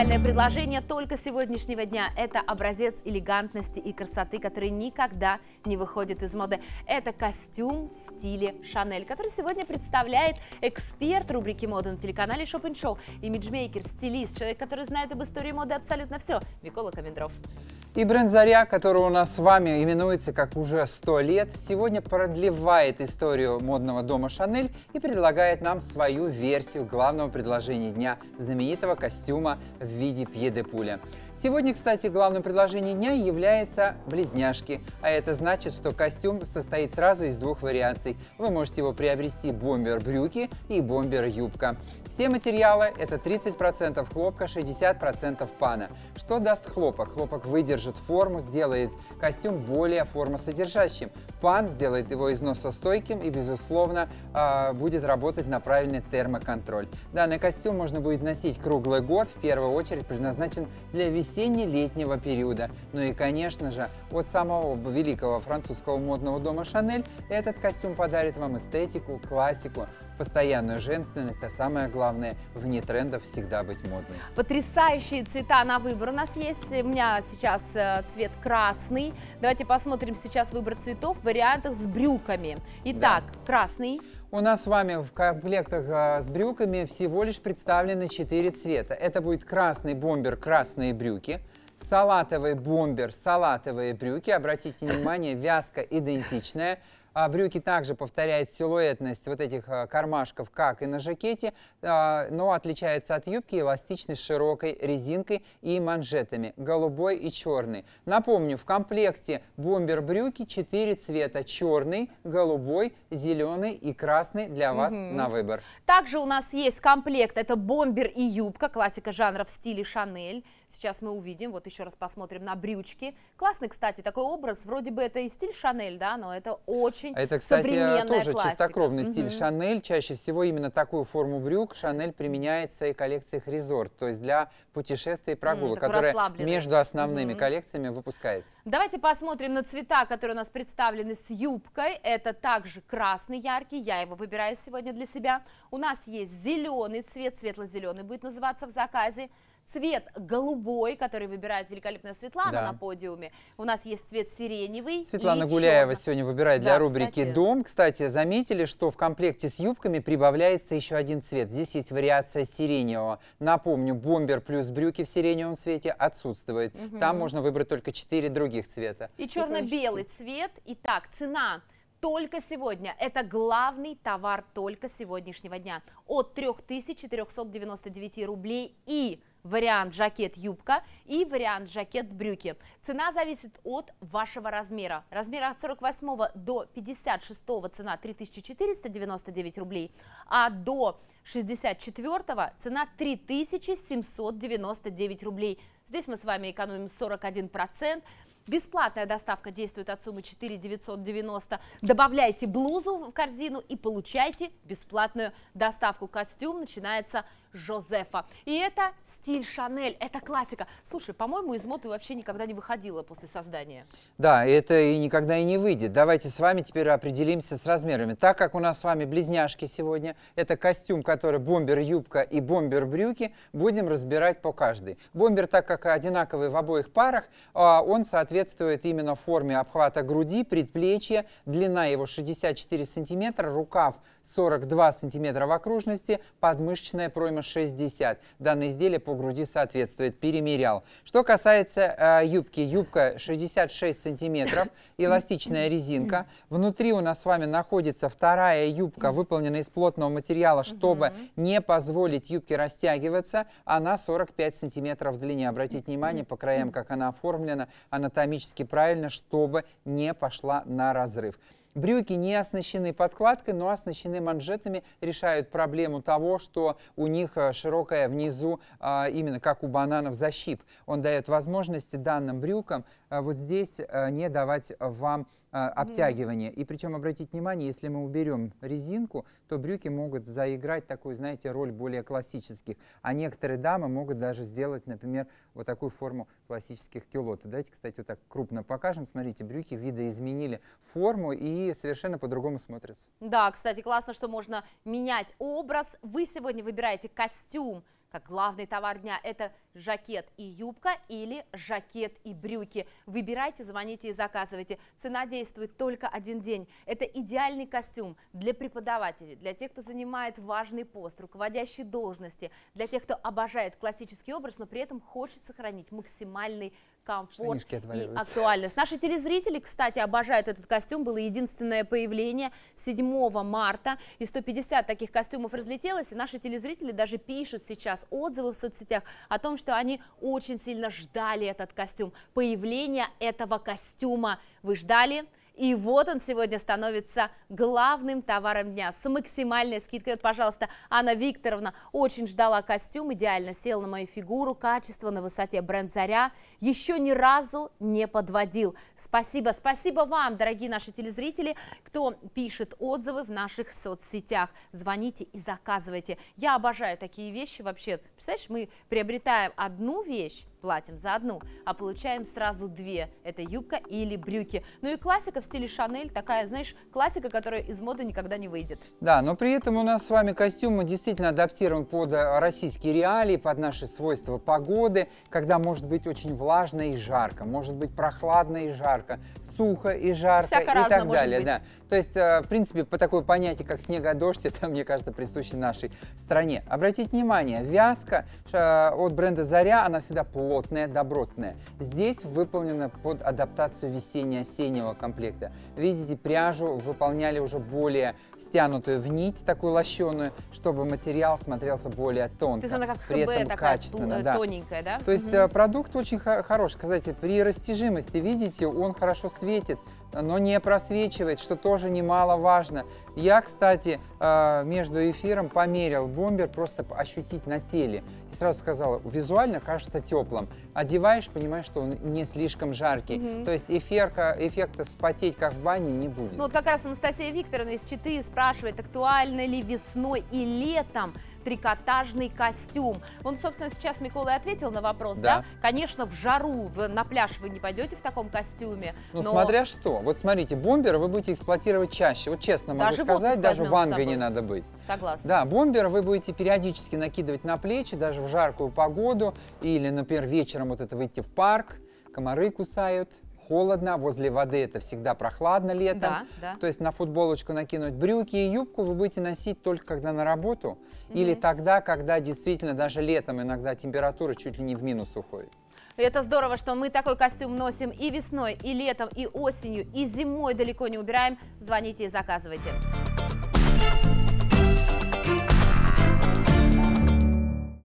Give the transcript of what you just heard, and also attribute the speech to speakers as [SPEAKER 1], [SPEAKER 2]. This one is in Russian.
[SPEAKER 1] Специальное предложение только сегодняшнего дня. Это образец элегантности и красоты, который никогда не выходит из моды. Это костюм в стиле Шанель, который сегодня представляет эксперт рубрики моды на телеканале Shop Show, имиджмейкер, стилист, человек, который знает об истории моды абсолютно все, Микола Комендров.
[SPEAKER 2] И бренд «Заря», который у нас с вами именуется как уже 100 лет, сегодня продлевает историю модного дома «Шанель» и предлагает нам свою версию главного предложения дня – знаменитого костюма в виде пьедепуля. Сегодня, кстати, главным предложением дня является близняшки, а это значит, что костюм состоит сразу из двух вариаций. Вы можете его приобрести бомбер-брюки и бомбер-юбка. Все материалы – это 30% хлопка, 60% пана. Что даст хлопок? Хлопок выдержит форму, сделает костюм более формосодержащим. Пан сделает его износостойким и, безусловно, а, будет работать на правильный термоконтроль. Данный костюм можно будет носить круглый год, в первую очередь предназначен для весеннего весенне-летнего периода. Ну и, конечно же, от самого великого французского модного дома Шанель этот костюм подарит вам эстетику, классику, постоянную женственность, а самое главное, вне трендов всегда быть модной.
[SPEAKER 1] Потрясающие цвета на выбор у нас есть. У меня сейчас э, цвет красный. Давайте посмотрим сейчас выбор цветов в вариантах с брюками. Итак, да. красный.
[SPEAKER 2] У нас с вами в комплектах а, с брюками всего лишь представлены 4 цвета. Это будет красный бомбер, красные брюки, салатовый бомбер, салатовые брюки. Обратите внимание, вязка идентичная. А брюки также повторяют силуэтность вот этих а, кармашков, как и на жакете, а, но отличаются от юбки эластичной широкой резинкой и манжетами, голубой и черный. Напомню, в комплекте бомбер-брюки 4 цвета, черный, голубой, зеленый и красный для вас угу. на выбор.
[SPEAKER 1] Также у нас есть комплект, это бомбер и юбка, классика жанра в стиле Шанель. Сейчас мы увидим, вот еще раз посмотрим на брючки. Классный, кстати, такой образ, вроде бы это и стиль Шанель, да, но это очень Это, кстати, тоже
[SPEAKER 2] классика. чистокровный угу. стиль Шанель. Чаще всего именно такую форму брюк Шанель применяет в своей коллекциях резорт, то есть для путешествий и прогулок, mm, которая между основными mm коллекциями выпускается.
[SPEAKER 1] Давайте посмотрим на цвета, которые у нас представлены с юбкой. Это также красный яркий, я его выбираю сегодня для себя. У нас есть зеленый цвет, светло-зеленый будет называться в заказе цвет голубой, который выбирает великолепная Светлана да. на подиуме. У нас есть цвет сиреневый
[SPEAKER 2] Светлана Гуляева черный. сегодня выбирает для да, рубрики кстати. «Дом». Кстати, заметили, что в комплекте с юбками прибавляется еще один цвет. Здесь есть вариация сиреневого. Напомню, бомбер плюс брюки в сиреневом цвете отсутствует. Угу. Там можно выбрать только четыре других цвета.
[SPEAKER 1] И черно-белый цвет. Итак, цена только сегодня. Это главный товар только сегодняшнего дня. От 3499 рублей и вариант жакет-юбка и вариант жакет-брюки. Цена зависит от вашего размера. Размер от 48 до 56 цена 3499 рублей, а до 64 цена 3799 рублей. Здесь мы с вами экономим 41%. Бесплатная доставка действует от суммы 4 990. Добавляйте блузу в корзину и получайте бесплатную доставку. Костюм начинается Жозефа. И это стиль Шанель, это классика. Слушай, по-моему, из моды вообще никогда не выходила после создания.
[SPEAKER 2] Да, это и никогда и не выйдет. Давайте с вами теперь определимся с размерами. Так как у нас с вами близняшки сегодня, это костюм, который бомбер-юбка и бомбер-брюки, будем разбирать по каждой. Бомбер, так как одинаковый в обоих парах, а, он соответствует именно форме обхвата груди, предплечья, длина его 64 сантиметра, рукав 42 сантиметра в окружности, подмышечная пройма 60. Данное изделие по груди соответствует, перемерял. Что касается э, юбки, юбка 66 сантиметров, эластичная резинка. Внутри у нас с вами находится вторая юбка, выполненная из плотного материала, чтобы не позволить юбке растягиваться. Она 45 сантиметров в длине. Обратите внимание по краям, как она оформлена анатомически правильно, чтобы не пошла на разрыв. Брюки не оснащены подкладкой, но оснащены манжетами, решают проблему того, что у них э, широкая внизу, а, именно как у бананов, защип. Он дает возможности данным брюкам э, вот здесь э, не давать вам обтягивание. И причем, обратите внимание, если мы уберем резинку, то брюки могут заиграть такую, знаете, роль более классических. А некоторые дамы могут даже сделать, например, вот такую форму классических кюлот. Давайте, кстати, вот так крупно покажем. Смотрите, брюки видоизменили форму и совершенно по-другому смотрится.
[SPEAKER 1] Да, кстати, классно, что можно менять образ. Вы сегодня выбираете костюм как главный товар дня. Это жакет и юбка или жакет и брюки. Выбирайте, звоните и заказывайте. Цена действует только один день. Это идеальный костюм для преподавателей, для тех, кто занимает важный пост, руководящие должности, для тех, кто обожает классический образ, но при этом хочет сохранить максимальный комфорт и актуальность. Наши телезрители, кстати, обожают этот костюм. Было единственное появление 7 марта. И 150 таких костюмов разлетелось. И наши телезрители даже пишут сейчас отзывы в соцсетях о том, что они очень сильно ждали этот костюм. Появление этого костюма вы ждали? И вот он сегодня становится главным товаром дня с максимальной скидкой. Вот, пожалуйста, Анна Викторовна очень ждала костюм, идеально сел на мою фигуру, качество на высоте бренд «Заря». Еще ни разу не подводил. Спасибо, спасибо вам, дорогие наши телезрители, кто пишет отзывы в наших соцсетях. Звоните и заказывайте. Я обожаю такие вещи вообще. Представляешь, мы приобретаем одну вещь, платим за одну, а получаем сразу две. Это юбка или брюки. Ну и классика в стиле Шанель, такая, знаешь, классика, которая из моды никогда не выйдет.
[SPEAKER 2] Да, но при этом у нас с вами костюм действительно адаптирован под э, российские реалии, под наши свойства погоды, когда может быть очень влажно и жарко, может быть прохладно и жарко, сухо и жарко
[SPEAKER 1] Всяко
[SPEAKER 2] и так далее. Да. То есть, э, в принципе, по такое понятие, как снега-дождь, это, мне кажется, присуще нашей стране. Обратите внимание, вязка э, от бренда Заря, она всегда плотная, добротная. Здесь выполнена под адаптацию весенне-осеннего комплекта. Видите, пряжу выполняли уже более стянутую в нить, такую лощеную, чтобы материал смотрелся более тонко.
[SPEAKER 1] То есть она как
[SPEAKER 2] при этом
[SPEAKER 1] такая
[SPEAKER 2] качественно, да.
[SPEAKER 1] тоненькая, да?
[SPEAKER 2] То есть угу. продукт очень хороший. Кстати, при растяжимости, видите, он хорошо светит, но не просвечивает, что тоже немаловажно. Я, кстати, э, между эфиром померил бомбер, просто ощутить на теле. И сразу сказала, визуально кажется теплым. Одеваешь, понимаешь, что он не слишком жаркий. Угу. То есть эффекта, эффекта спотеть, как в бане, не будет.
[SPEAKER 1] Ну вот как раз Анастасия Викторовна из Читы спрашивает, актуально ли весной и летом трикотажный костюм. Он, собственно, сейчас Микола и ответил на вопрос, да? да? Конечно, в жару в, на пляж вы не пойдете в таком костюме.
[SPEAKER 2] Ну, но... смотря что. Вот смотрите, бомбер вы будете эксплуатировать чаще. Вот честно могу даже сказать, даже в Анго не надо быть.
[SPEAKER 1] Согласна.
[SPEAKER 2] Да, бомбер вы будете периодически накидывать на плечи, даже в жаркую погоду. Или, например, вечером вот это выйти в парк, комары кусают, холодно, возле воды это всегда прохладно летом. Да, да. То есть на футболочку накинуть брюки и юбку вы будете носить только когда на работу угу. или тогда, когда действительно даже летом иногда температура чуть ли не в минус уходит.
[SPEAKER 1] И это здорово, что мы такой костюм носим и весной, и летом, и осенью, и зимой далеко не убираем. Звоните и заказывайте.